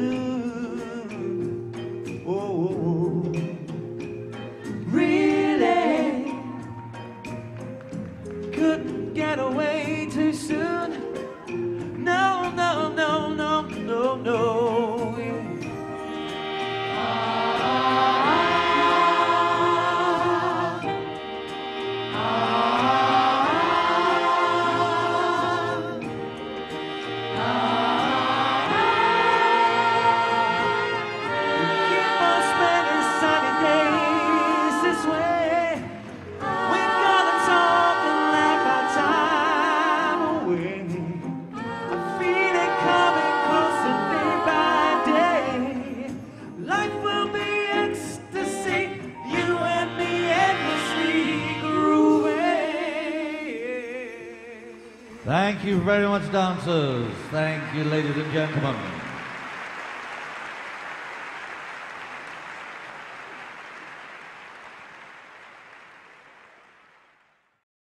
Oh, oh, oh. really couldn't get away. Thank you very much, dancers. Thank you, ladies and gentlemen.